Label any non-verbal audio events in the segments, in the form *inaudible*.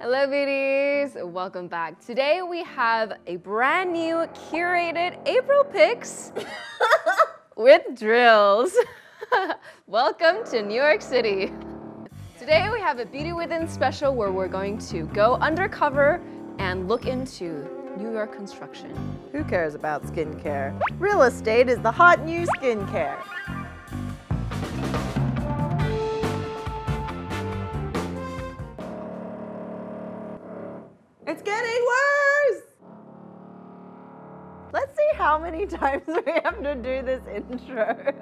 Hello beauties, welcome back. Today we have a brand new curated April picks *laughs* with drills. *laughs* welcome to New York City. Today we have a Beauty Within special where we're going to go undercover and look into New York construction. Who cares about skincare? Real estate is the hot new skincare. How many times *laughs* we have to do this intro.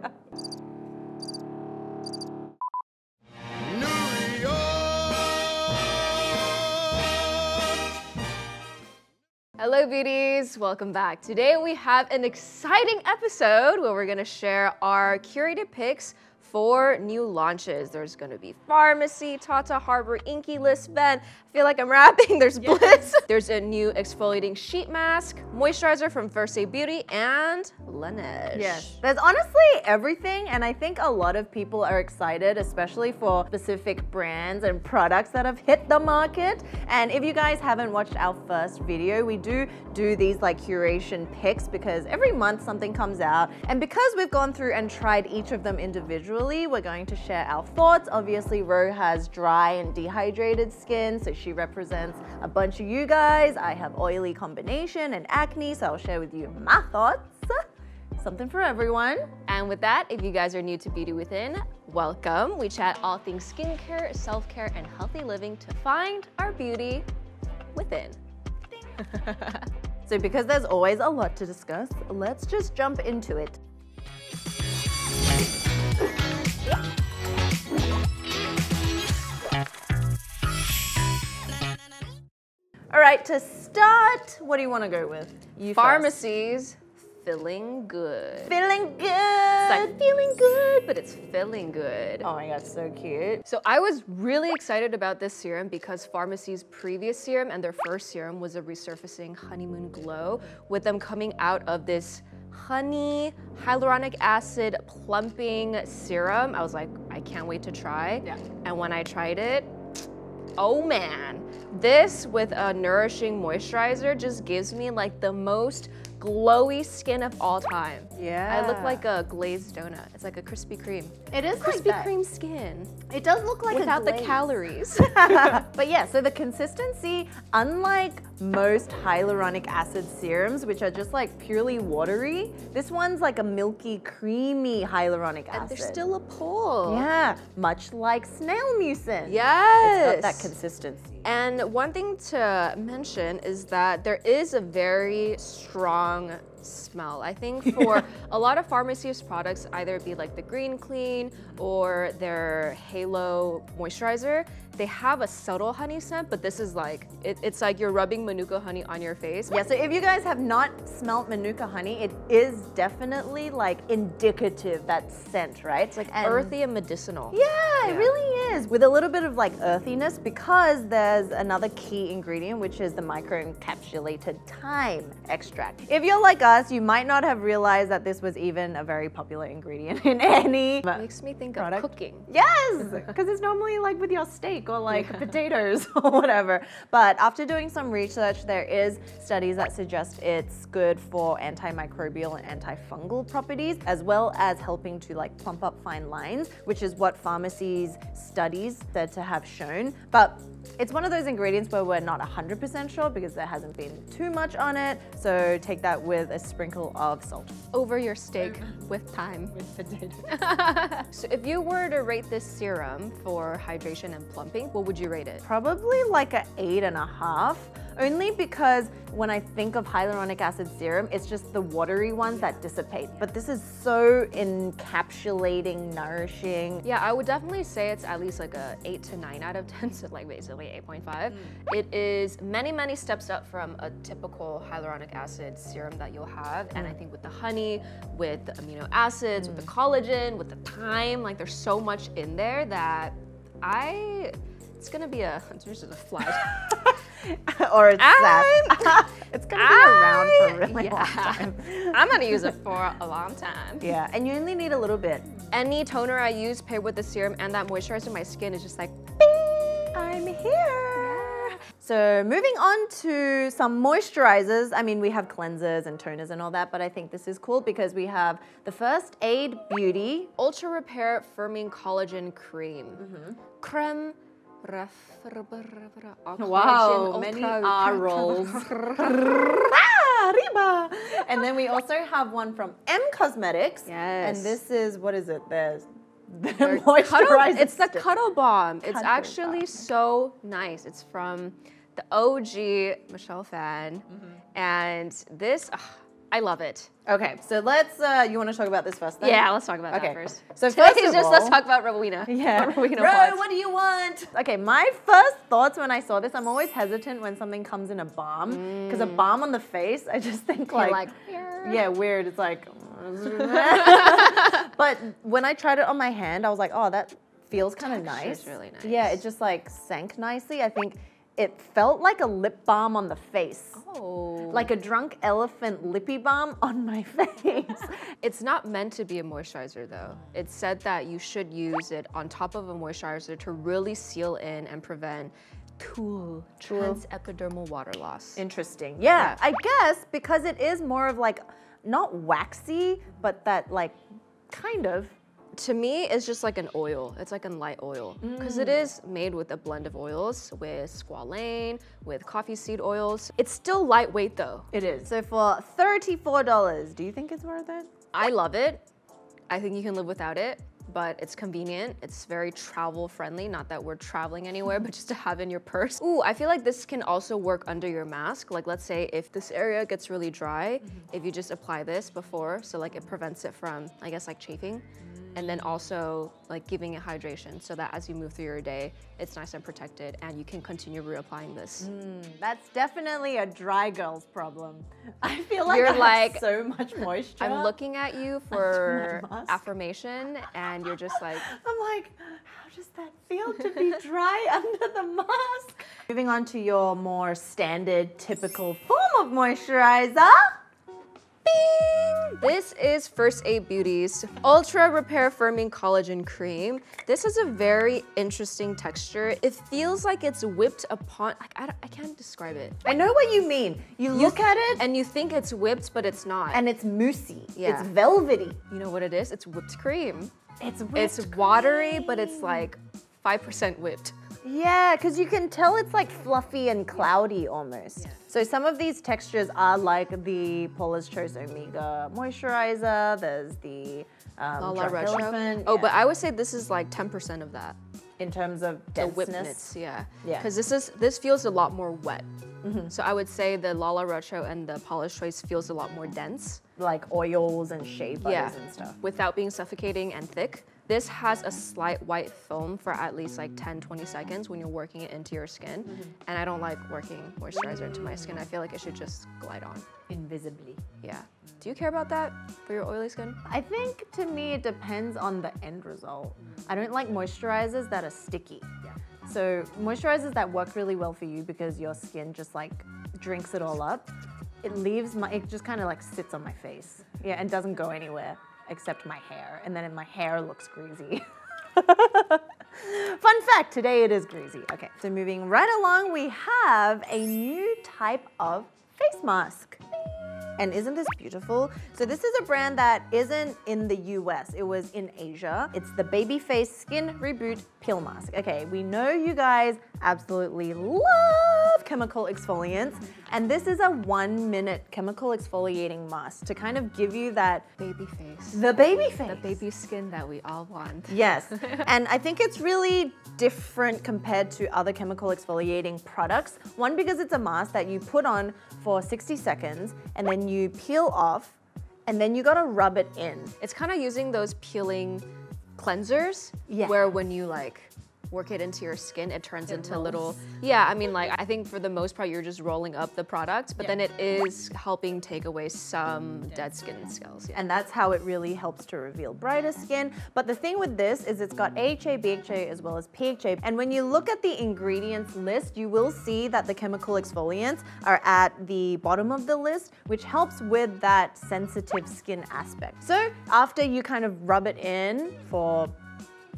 Hello beauties, welcome back. Today we have an exciting episode where we're gonna share our curated picks for new launches. There's gonna be Farmacy, Tata Harper, Inkey List, Venn. I feel like I'm rapping. *laughs* There's yes. Bliss. There's a new exfoliating sheet mask, moisturizer from First Aid Beauty, and Laneige. Yes. There's honestly everything, and I think a lot of people are excited, especially for specific brands and products that have hit the market. And if you guys haven't watched our first video, we do do these like curation picks because every month something comes out. And because we've gone through and tried each of them individually, we're going to share our thoughts. Obviously, Ro has dry and dehydrated skin, so she represents a bunch of you guys. I have oily combination and acne, so I'll share with you my thoughts. Something for everyone. And with that, if you guys are new to Beauty Within, welcome. We chat all things skincare, self-care, and healthy living to find our beauty within. *laughs* so because there's always a lot to discuss, let's just jump into it. All right, to start, what do you want to go with? You Farmacy's feeling good. Feeling good. It's like feeling good, but it's feeling good. Oh my god, so cute. So I was really excited about this serum because Farmacy's previous serum and their first serum was a resurfacing honeymoon glow with them coming out of this honey hyaluronic acid plumping serum. I was like, I can't wait to try. Yeah. And when I tried it, oh man, this with a nourishing moisturizer just gives me like the most glowy skin of all time. Yeah. I look like a glazed donut. It's like a Krispy Kreme. It is Krispy like Kreme skin. It does look like without the calories. *laughs* *laughs* but yeah, so the consistency, unlike most hyaluronic acid serums, which are just like purely watery, this one's like a milky, creamy hyaluronic acid. And there's still a pull. Yeah, much like snail mucin. Yes. It's got that consistency. And one thing to mention is that there is a very strong smell. I think for *laughs* a lot of Farmacy's products, either be like the Green Clean or their Halo moisturizer, they have a subtle honey scent, but this is like, it, it's like you're rubbing Manuka honey on your face. Yeah, so if you guys have not smelt Manuka honey, it is definitely like indicative, that scent, right? It's like and earthy and medicinal. Yeah, yeah, it really is. With a little bit of like earthiness because there's another key ingredient, which is the microencapsulated thyme extract. If you're like us, you might not have realized that this was even a very popular ingredient *laughs* in any Makes me think product. of cooking. Yes, *laughs* because it's normally like with your steak or like yeah. potatoes *laughs* or whatever. But after doing some research, there is studies that suggest it's good for antimicrobial and antifungal properties, as well as helping to like plump up fine lines, which is what Farmacy's studies said to have shown. But it's one of those ingredients where we're not 100% sure because there hasn't been too much on it. So take that with a sprinkle of salt. Over your steak with thyme. With potato. *laughs* so if you were to rate this serum for hydration and plumping, what would you rate it? Probably like an eight and a half only because when I think of hyaluronic acid serum, it's just the watery ones that dissipate. But this is so encapsulating, nourishing. Yeah, I would definitely say it's at least like a 8 to 9 out of *laughs* 10, so like basically 8.5. Mm. It is many, many steps up from a typical hyaluronic acid serum that you'll have. Mm. And I think with the honey, with the amino acids, mm. with the mm. collagen, with the thyme, like there's so much in there that I, it's gonna be a, there's just a fly. *laughs* or it's i *laughs* it's gonna be I, around for a really yeah. long time. *laughs* I'm gonna use it for a long time. Yeah, and you only need a little bit. Any toner I use paired with the serum and that moisturizer, my skin is just like, Bing! I'm here. So moving on to some moisturizers. I mean, we have cleansers and toners and all that, but I think this is cool because we have the first Aid Beauty. Ultra Repair Firming Collagen Cream. Mm-hmm. Creme. Wow, many R rolls. *laughs* Ah, And then we also have one from Em Cosmetics. Yes. And this is, what is it? The Cuddle- moisturizer. it's the. Cuddle Balm. It's Cuddle actually Bomb. so nice. It's from the OG Michelle Phan. Mm-hmm. And this, ugh, I love it. Okay, so let's, uh, you want to talk about this first then? Yeah, let's talk about Okay. that first. So Today's *laughs* first just all- let's talk about Rowena. *laughs* Yeah. Rowena pods. what do you want? Okay, my first thoughts when I saw this, I'm always hesitant when something comes in a balm Because a balm on the face, I just think like, like, yeah, weird. It's like, *laughs* but when I tried it on my hand, I was like, oh, that feels kind of nice. really nice. Yeah, it just like sank nicely. I think it felt like a lip balm on the face. Oh. Like a drunk elephant lippy balm *laughs* on my face. It's not meant to be a moisturizer though. It's said that you should use it on top of a moisturizer to really seal in and prevent TEWL, transepidermal water loss. Interesting. Yeah, Yeah. I guess because it is more of like not waxy, but that like kind of. To me, it's just like an oil. It's like a light oil because it mm. is made with a blend of oils with squalane, with coffee seed oils. It's still lightweight though. It is. So for $34, do you think it's worth it? I love it. I think you can live without it, but it's convenient. It's very travel friendly. Not that we're traveling anywhere, but just to have in your purse. Ooh, I feel like this can also work under your mask. Like, let's say if this area gets really dry, mm-hmm. if you just apply this before, so like it prevents it from, I guess, like chafing. And then also like giving it hydration so that as you move through your day, it's nice and protected and you can continue reapplying this. Hmm, that's definitely a dry girl's problem. I feel like You're like, so much *laughs* moisture. I'm looking at you *laughs* for affirmation and you're just like, *laughs* I'm like, how does that feel to be dry under the mask? Moving on to your more standard, typical form of moisturizer. Bing! This is First Aid Beauty's Ultra Repair Firming Collagen Cream. This has a very interesting texture. It feels like it's whipped upon, like, I, I can't describe it. I know what you mean. You look at it and, you think it's whipped, but it's not. And it's moussey. Yeah. It's velvety. you know what it is? It's whipped cream. It's It's whipped watery, but it's like 5% whipped. Yeah, because you can tell it's like fluffy and cloudy almost. So some of these textures are like the Paula's Choice Omega moisturizer. There's the um, Lala Retro. Elephant. Oh, yeah. but I would say this is like 10% of that. in terms of The denseness, whippedness, yeah. Yeah. Because this is this feels a lot more wet. So I would say the Lala Retro and the Paula's Choice feels a lot more dense. like oils and shea butters yeah, and stuff. without being suffocating and thick. This has a slight white film for at least like 10, 20 seconds when you're working it into your skin. Mm-hmm. And I don't like working moisturizer into my skin. I feel like it should just glide on. Invisibly. Yeah. Do you care about that for your oily skin? I think to me it depends on the end result. I don't like moisturizers that are sticky. Yeah. So moisturizers that work really well for you because your skin just like drinks it all up. It leaves my, it just kind of like sits on my face. Yeah, and doesn't go anywhere except my hair. And then my hair looks greasy. *laughs* Fun fact, today it is greasy. Okay, so moving right along, we have a new type of face mask. And isn't this beautiful? So this is a brand that isn't in the US, it was in Asia. It's the Babyface Skin Reboot Peel Mask. Okay, we know you guys absolutely love chemical exfoliants, and this is a one minute chemical exfoliating mask to kind of give you that, Baby face. the baby face. The baby skin that we all want. Yes, *laughs* and I think it's really different compared to other chemical exfoliating products. One, because it's a mask that you put on for 60 seconds and then you peel off and then you gotta rub it in. It's kind of using those peeling cleansers Yeah. where when you like work it into your skin, it turns into little. Yeah, I mean, like I think for the most part, you're just rolling up the product, but then it is helping take away some dead skin cells. Yeah. And that's how it really helps to reveal brighter skin. But the thing with this is it's got AHA, BHA, as well as PHA. And when you look at the ingredients list, you will see that the chemical exfoliants are at the bottom of the list, which helps with that sensitive skin aspect. So after you kind of rub it in for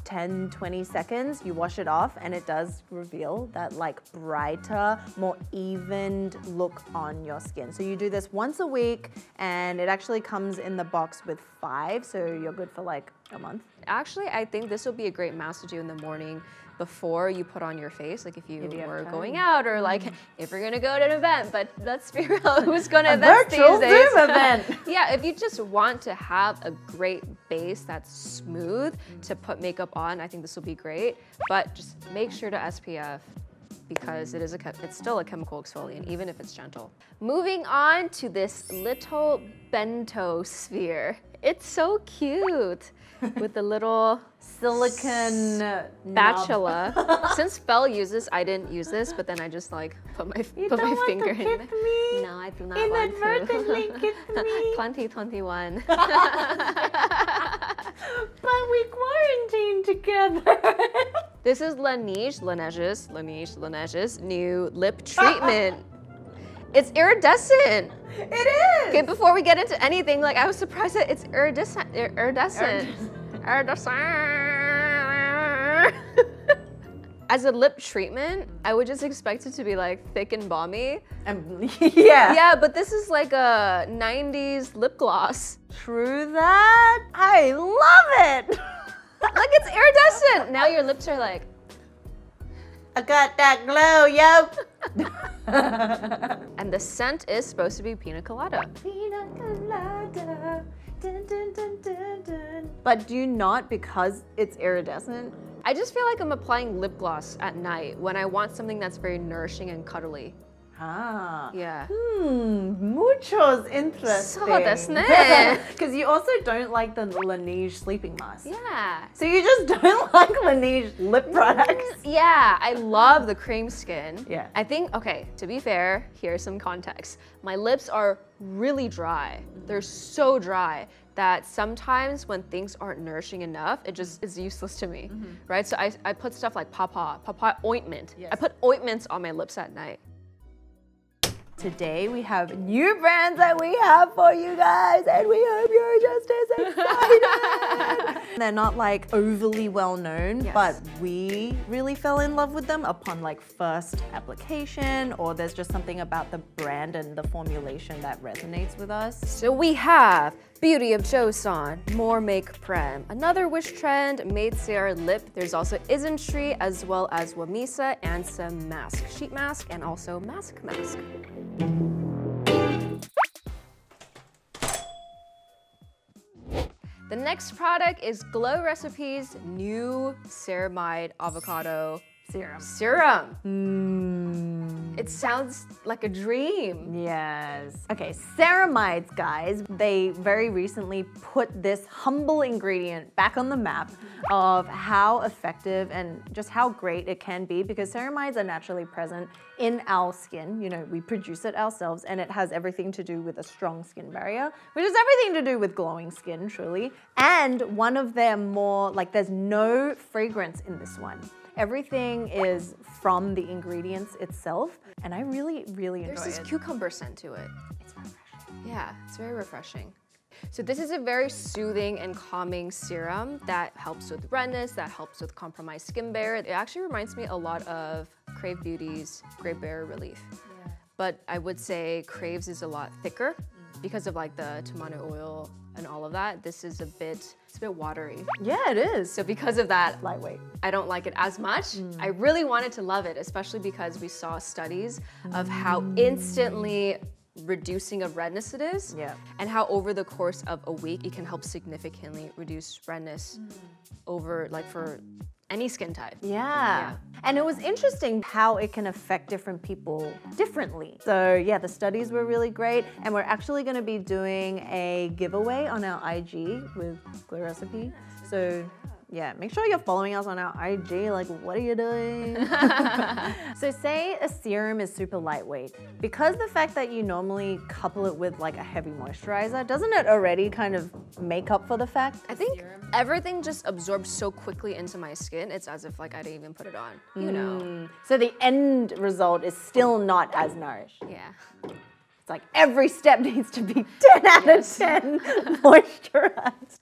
10, 20 seconds, you wash it off and it does reveal that like brighter, more evened look on your skin. So you do this once a week and it actually comes in the box with five, so you're good for like a month. Actually, I think this will be a great mask to do in the morning before you put on your face, like if you, If you were going out or like mm-hmm. if you're gonna go to an event. But let's be real, *laughs* who's going to A events virtual these days? Zoom *laughs* event. yeah, if you just want to have a great base that's smooth to put makeup on, I think this will be great. But just make sure to SPF because it is a it's still a chemical exfoliant, even if it's gentle. Moving on to this little bento sphere. It's so cute *laughs* with the little Silicon spatula. *laughs* Since Belle uses, I didn't use this, but then I just like put my You put my finger in there. me? No, I do not Inadvertently want to. *laughs* me? 2021. But we quarantined together. this is Laneige, Laneige's, Laneige, Laneige's new lip treatment. It's iridescent. it is. Okay, before we get into anything, like I was surprised that it's iridescent. Iridescent. Iridescent. As a lip treatment, I would just expect it to be like thick and balmy. Um, *laughs* yeah. Yeah, but this is like a 90s lip gloss. True that. I love it. Like it's iridescent. Now your lips are like, I got that glow, yo. *laughs* and the scent is supposed to be pina colada. Pina colada. Dun, dun, dun, dun, dun. But do you not because it's iridescent? I just feel like I'm applying lip gloss at night when I want something that's very nourishing and cuddly. Ah. Yeah. Hmm. Muchos interesting. So Because *laughs* you also don't like the Laneige sleeping mask. Yeah. So you just *laughs* don't like Laneige lip mm, products. Yeah. I love the cream skin. Yeah. I think, okay, to be fair, here's some context. My lips are really dry. Mm-hmm. They're so dry that sometimes when things aren't nourishing enough, it just is useless to me, mm -hmm. right? So I, I put stuff like papa, papa ointment. Yes. I put ointments on my lips at night. Today we have new brands that we have for you guys, and we hope you're just as excited. *laughs* They're not like overly well known, Yes. but we really fell in love with them upon like first application, or there's just something about the brand and the formulation that resonates with us. So we have Beauty of Joseon, More Make Prem, another Wish Trend, Made Sarah Lip. There's also Isntree as well as Wamisa and some mask, sheet mask and also mask mask. The next product is Glow Recipes new ceramide avocado Serum. serum. Mm. It sounds like a dream. Yes. Okay, ceramides, guys. They very recently put this humble ingredient back on the map of how effective and just how great it can be because ceramides are naturally present in our skin. You know, we produce it ourselves and it has everything to do with a strong skin barrier, which has everything to do with glowing skin, truly. And one of their more, like, there's no fragrance in this one. Everything is from the ingredients itself, and I really, really enjoy There's this it. cucumber scent to it. It's refreshing. Yeah, it's very refreshing. So this is a very soothing and calming serum that helps with redness, that helps with compromised skin barrier. It actually reminds me a lot of Crave Beauty's Great Barrier Relief. But I would say Crave's is a lot thicker because of like the tamanu oil and all of that. This is a bit, it's a bit watery. Yeah, it is. So because of that, Lightweight. I don't like it as much. Mm. I really wanted to love it, especially because we saw studies of mm. how instantly reducing of redness it is. Yeah. And how over the course of a week it can help significantly reduce redness mm. over like for any skin type. Yeah. And it was interesting how it can affect different people differently. So, yeah, the studies were really great. And we're actually going to be doing a giveaway on our IG with Glow Recipe. So, yeah, make sure you're following us on our IG. Like, what are you doing? *laughs* so, say a serum is super lightweight. Because the fact that you normally couple it with like a heavy moisturizer, doesn't it already kind of make up for the fact? I think everything just absorbs so quickly into my skin. It's as if like I didn't even put it on. You know. Mm. So the end result is still not as nourished. Yeah. It's like every step *laughs* needs to be 10 out Yes. of 10 *laughs* moisturized.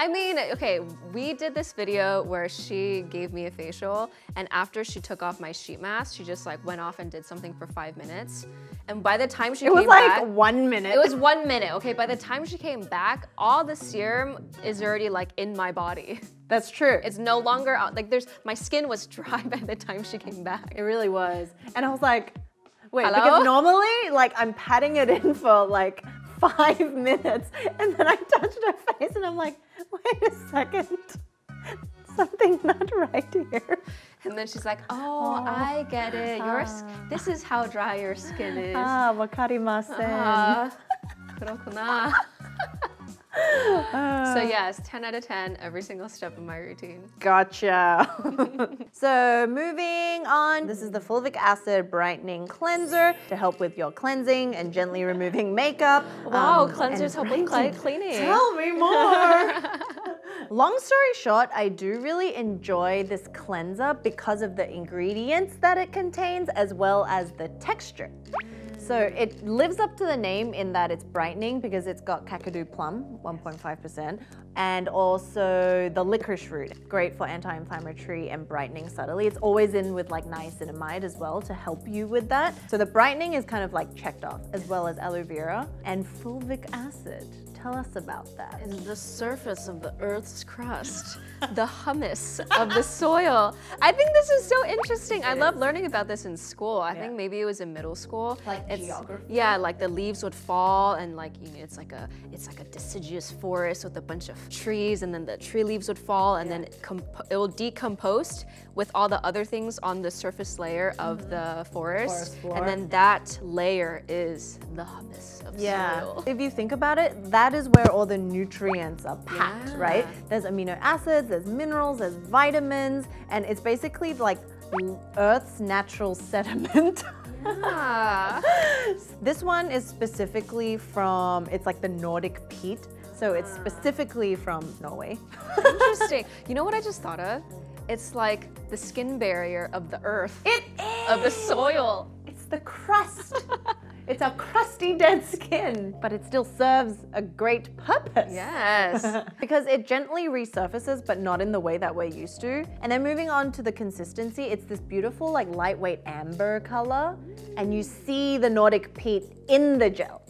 I mean, okay, we did this video where she gave me a facial, and after she took off my sheet mask, she just like went off and did something for five minutes. And by the time she came back. It was like back, one minute. it was one minute. Okay, by the time she came back, all the serum is already like in my body. That's true. It's no longer out. Like there's my skin was *laughs* dry by the time she came back. It really was. And I was like, wait, Hello? because normally, like, I'm patting it in for like five minutes, *laughs* and then I touched her face, and I'm like, wait a second, something's not right here. And then she's like, "Oh, I get it. Your s- this is how dry your skin is." Ah, wakarimasen. Ah, 그렇구나. *laughs* *laughs* so yes, 10 out of 10 every single step of my routine. Gotcha. *laughs* so moving on, this is the fulvic acid brightening cleanser to help with your cleansing and gently removing makeup. Wow, Um, cleansers help with cleaning. Tell me more. *laughs* Long story short, I do really enjoy this cleanser because of the ingredients that it contains as well as the texture. So it lives up to the name in that it's brightening because it's got kakadu plum, 1.5%, and also the licorice root, great for anti-inflammatory and brightening subtly. It's always in with like niacinamide as well to help you with that. So the brightening is kind of like checked off, as well as aloe vera and fulvic acid. Tell us about that. is the surface of the Earth's crust, *laughs* the humus of the soil. I think this is so interesting. I love learning about this in school. I think maybe it was in middle school. Like It's- geography? Yeah, like the leaves would fall and like you know, it's like a it's like a deciduous forest with a bunch of trees, and then the tree leaves would fall, and then it, comp- it will decompose with all the other things on the surface layer of mm-hmm. the forest, Forest and then that layer is the humus of Yeah. soil. If you think about it, that is where all the nutrients are packed, Yeah. right? There's amino acids, there's minerals, there's vitamins, and it's basically like Earth's natural *laughs* sediment. Ah. *laughs* this one is specifically from, it's like the Nordic peat. So it's specifically from Norway. Interesting. *laughs* You know what I just thought of? It's like the skin barrier of the earth, It is! of the soil. It's the crust. It's our crusty dead skin, but it still serves a great purpose. Yes. *laughs* because it gently resurfaces, but not in the way that we're used to. And then moving on to the consistency, it's this beautiful, like lightweight amber color, and you see the Nordic peat in the gel.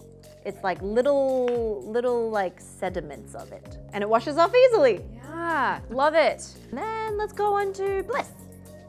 It's like little, little like sediments of it, and it washes off easily. yeah, love it. And then let's go on to Bliss.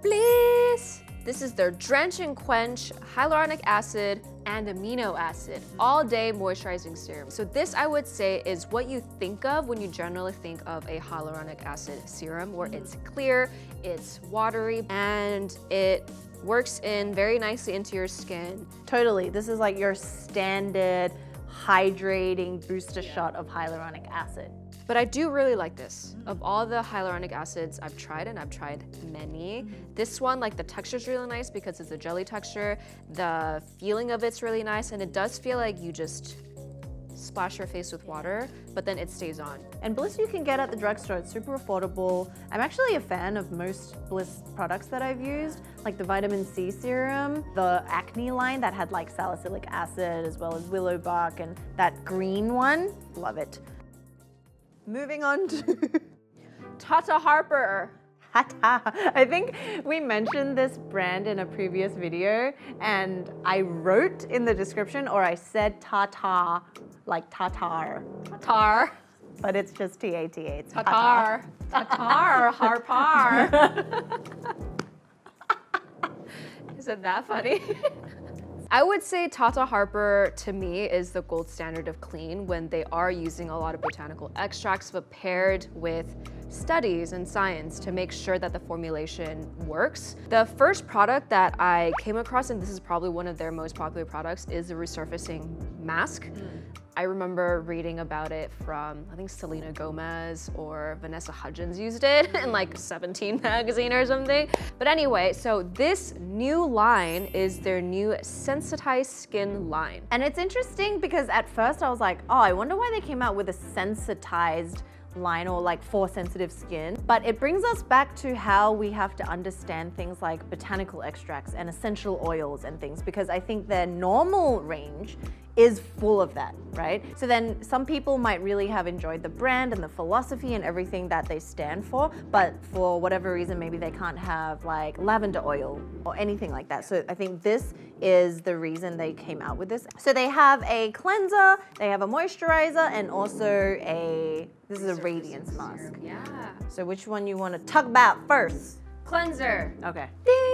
Bliss. This is their Drench and Quench hyaluronic acid and amino acid all day moisturizing serum. So, this I would say is what you think of when you generally think of a hyaluronic acid serum, where it's mm-hmm. clear, it's watery, and it works in very nicely into your skin. Totally, this is like your standard hydrating booster shot of hyaluronic acid. But I do really like this. Of all the hyaluronic acids I've tried, and I've tried many, this one, like the texture is really nice because it's a jelly texture. The feeling of it's really nice, and it does feel like you just splash your face with water, but then it stays on. And Bliss you can get at the drugstore. It's super affordable. I'm actually a fan of most Bliss products that I've used, like the vitamin C serum, the acne line that had like salicylic acid as well as willow bark, and that green one. Love it. Moving on to *laughs* Tata Harper. Tata. I think we mentioned this brand in a previous video, and I wrote in the description or I said Tata, like Tatar, Tatar. but it's just T A T A. It's Tatar. Tatar. Harpar. *laughs* Is it that funny? *laughs* I would say Tata Harper to me is the gold standard of clean when they are using a lot of botanical extracts but paired with studies and science to make sure that the formulation works. The first product that I came across, and this is probably one of their most popular products, is the resurfacing mask. Mm. I remember reading about it from, I think Selena Gomez or Vanessa Hudgens used it *laughs* in mm. like 17 magazine or something. But anyway, so this new line is their new sensitized skin line. And it's interesting because at first I was like, oh, I wonder why they came out with a sensitized line or like for sensitive skin. But it brings us back to how we have to understand things like botanical extracts and essential oils and things because I think their normal range is full of that, right? So then some people might really have enjoyed the brand and the philosophy and everything that they stand for, but for whatever reason, maybe they can't have like lavender oil or anything like that. So I think this is the reason they came out with this. So they have a cleanser, they have a moisturizer, and also a, this is a radiance mask. Yeah. So which one you want to talk about first? Cleanser. Okay. Ding!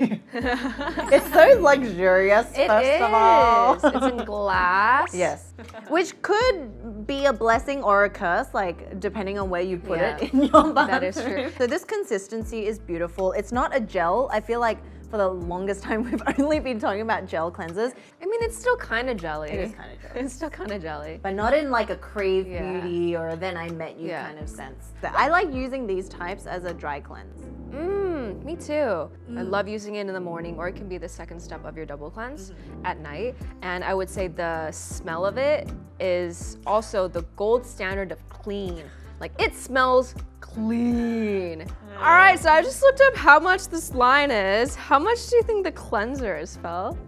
*laughs* It's so luxurious, It first is. of all. it's in glass. *laughs* Yes. Which could be a blessing or a curse, like depending on where you put Yeah. it in your bathroom. That is true. So this consistency is beautiful. It's not a gel. I feel like for the longest time *laughs* we've only been talking about gel cleansers, I mean, it's still kind of jelly. It is kinda jelly. *laughs* It's still kind of jelly. but not in like a crave Yeah. beauty or then I met you Yeah. kind of sense. I like using these types as a dry cleanse. Mmm, me too. I Mm. love using it in the morning, or it can be the second step of your double cleanse Mm-hmm. at night. And I would say the smell of it is also the gold standard of clean. Like it smells clean. Hmm. All right, so I just looked up how much this line is. How much do you think the cleanser is, Fel?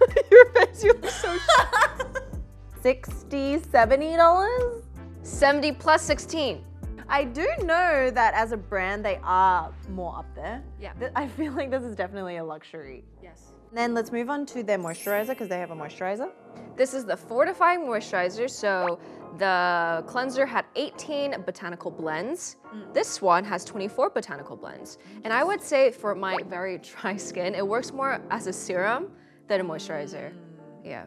*laughs* Your face, you look so shocked. *laughs* 60 $70? 70 plus 16. I do know that as a brand they are more up there. Yeah. I feel like this is definitely a luxury. Yes. Then let's move on to their moisturizer because they have a moisturizer. This is the fortifying moisturizer. So the cleanser had 18 botanical blends. Mm. This one has 24 botanical blends. And I would say for my very *laughs* dry skin, it works more as a serum than a moisturizer. Mm. Yeah.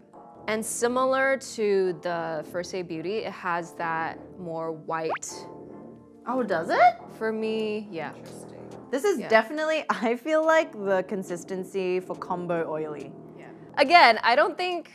And similar to the First Aid Beauty, it has that more white. Oh, does it? For me, yeah. This is Yeah. definitely, *laughs* I feel like the consistency for combo oily. Yeah. Again, I don't think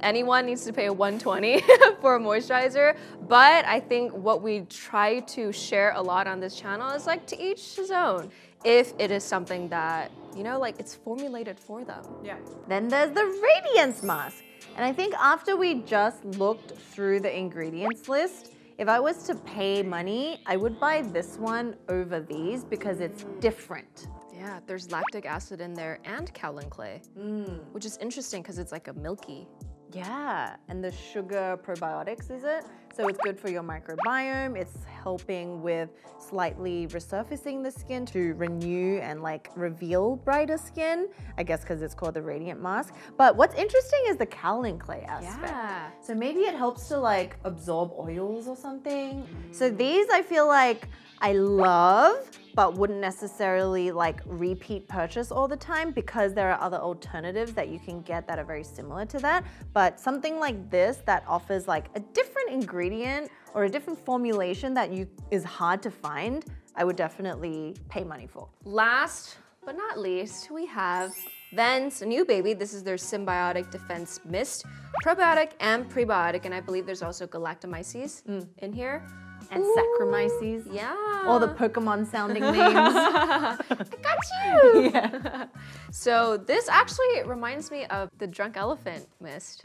anyone needs to pay 120 *laughs* for a moisturizer, but I think what we try to share a lot on this channel is like to each his own. If it is something that, you know, like it's formulated for them. Yeah. Then there's the radiance mask. And I think after we just looked through the ingredients list, if I was to pay money, I would buy this one over these because it's different. Yeah, there's lactic acid in there and kaolin clay, mm. which is interesting because it's like a milky. Yeah, and the sugar probiotics, is it? So it's good for your microbiome. It's helping with slightly resurfacing the skin to renew and like reveal brighter skin. I guess because it's called the radiant mask. But what's interesting is the kaolin clay aspect. Yeah. So maybe it helps to like absorb oils or something. Mm-hmm. So these I feel like I love, but wouldn't necessarily like repeat purchase all the time because there are other alternatives that you can get that are very similar to that. But something like this that offers like a different ingredient or a different formulation that you is hard to find, I would definitely pay money for. Last but not least, we have Venn's, a new baby. This is their symbiotic defense mist, probiotic and prebiotic, and I believe there's also galactomyces mm. in here. And Ooh, Saccharomyces. Yeah. All the Pokemon sounding names. *laughs* I got you. *laughs* yeah. So this actually reminds me of the drunk elephant mist,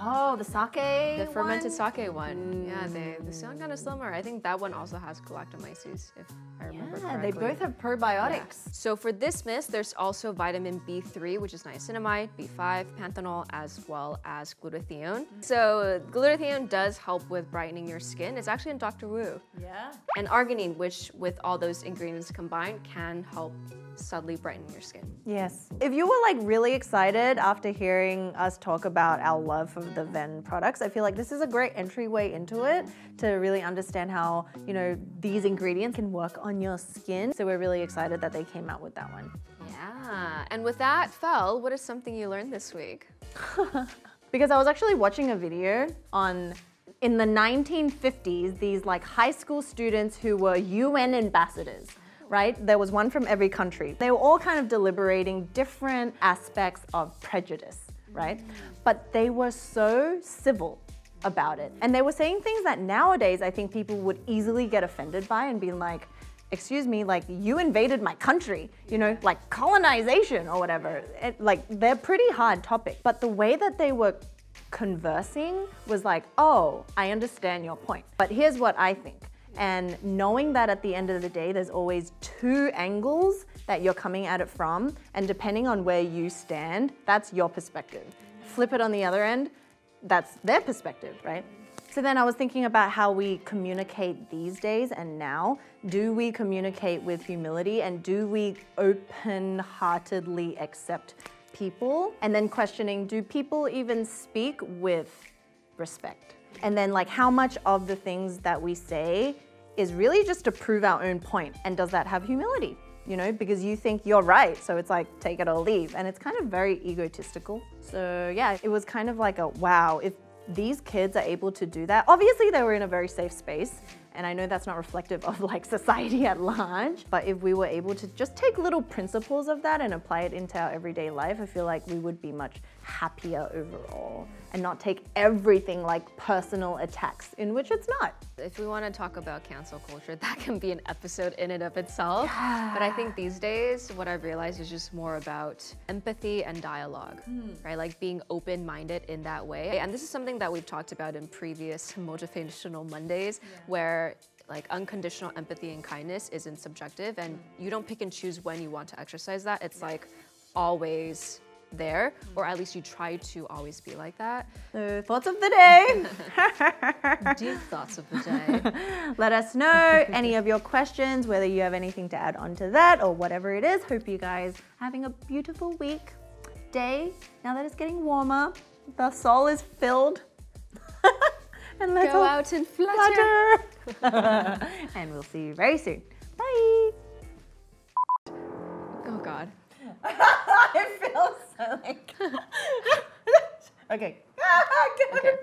Oh, the sake. the fermented one? sake one. Yeah, they mm. they sound kind of similar. I think that one also has galactomyces, if I remember Yeah, they both have probiotics. So for this mist, there's also vitamin B3, which is niacinamide, B5, panthenol, as well as glutathione. So glutathione does help with brightening your skin. It's actually in Dr. Wu. Yeah. And arginine, which with all those ingredients combined, can help subtly brighten your skin. Yes. If you were like really excited after hearing us talk about our love of the Venn products, I feel like this is a great entryway into it to really understand how, you know, these ingredients can work on your skin. So we're really excited that they came out with that one. Yeah. And with that, Fel, what is something you learned this week? *laughs* Because I was actually watching a video on in the 1950s, these like high school students who were UN ambassadors, right? There was one from every country. They were all kind of deliberating different aspects of prejudice, right? But they were so civil about it. And they were saying things that nowadays I think people would easily get offended by and be like, excuse me, like you invaded my country, you know, like colonization or whatever. It, like they're pretty hard topics. But the way that they were conversing was like, oh, I understand your point. But here's what I think. And knowing that at the end of the day, there's always two angles that you're coming at it from. And depending on where you stand, that's your perspective. Flip it on the other end, that's their perspective, right? So then I was thinking about how we communicate these days and now. Do we communicate with humility and do we open heartedly accept people? And then questioning do people even speak with respect? And then, like, how much of the things that we say is really just to prove our own point? And does that have humility? You know, because you think you're right. So it's like, take it or leave. And it's kind of very egotistical. So, yeah, it was kind of like a wow, if these kids are able to do that. Obviously, they were in a very safe space, and I know that's not reflective of like society at large, but if we were able to just take little principles of that and apply it into our everyday life, I feel like we would be much happier overall and not take everything like personal attacks, in which it's not. If we want to talk about cancel culture, *laughs* that can be an episode in and of itself. Yeah. But I think these days, what I've realized is just more about empathy and dialogue, mm. right? Like being open minded in that way. And this is something that we've talked about in previous *laughs* Motivational Mondays, yeah. where like unconditional empathy and kindness isn't subjective and mm. you don't pick and choose when you want to exercise that. It's like always there, or at least you try to always be like that. So, thoughts of the day. *laughs* Deep thoughts of the day. *laughs* Let us know any of your questions, whether you have anything to add on to that or whatever it is. Hope you guys having a beautiful week, day. Now that it's getting warmer, the soul is filled. *laughs* and let's go out and flutter. flutter. and we'll see you very soon. Bye. Oh God. *laughs* I feel so like. *laughs* *laughs* okay. okay.